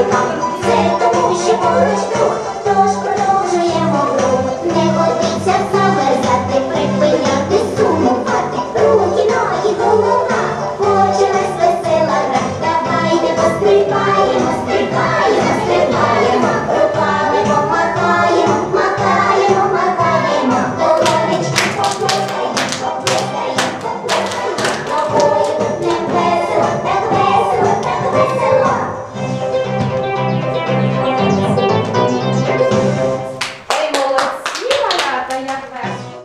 Майкам, це тому, що поруч друг.